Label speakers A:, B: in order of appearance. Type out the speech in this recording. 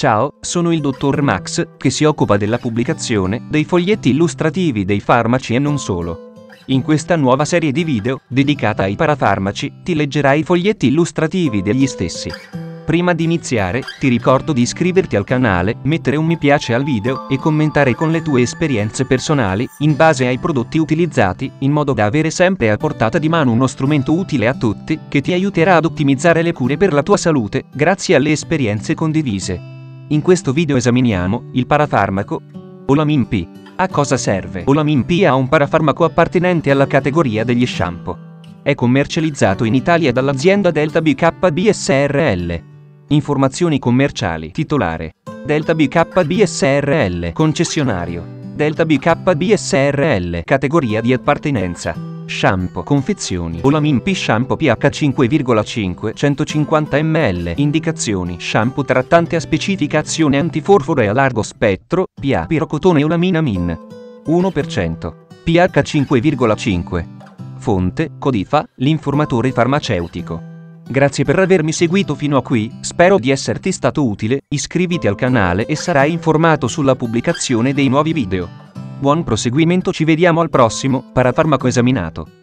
A: Ciao, sono il dottor Max, che si occupa della pubblicazione dei foglietti illustrativi dei farmaci e non solo. In questa nuova serie di video, dedicata ai parafarmaci, ti leggerai i foglietti illustrativi degli stessi. Prima di iniziare, ti ricordo di iscriverti al canale, mettere un mi piace al video e commentare con le tue esperienze personali, in base ai prodotti utilizzati, in modo da avere sempre a portata di mano uno strumento utile a tutti, che ti aiuterà ad ottimizzare le cure per la tua salute, grazie alle esperienze condivise. In questo video esaminiamo il parafarmaco Olamin P. A cosa serve? Olamin P è un parafarmaco appartenente alla categoria degli shampoo. È commercializzato in Italia dall'azienda Delta BKB SRL. Informazioni commerciali. Titolare. Delta BKB SRL. Concessionario. Delta BKB SRL. Categoria di appartenenza. Shampoo. Confezioni. Olamin P shampoo pH 5,5 150 ml. Indicazioni. Shampoo trattante a specifica azione e a largo spettro. PA. Pirocotone Olamina Min. 1%. pH 5,5. Fonte. Codifa. L'informatore farmaceutico. Grazie per avermi seguito fino a qui, spero di esserti stato utile, iscriviti al canale e sarai informato sulla pubblicazione dei nuovi video. Buon proseguimento ci vediamo al prossimo, parafarmaco esaminato.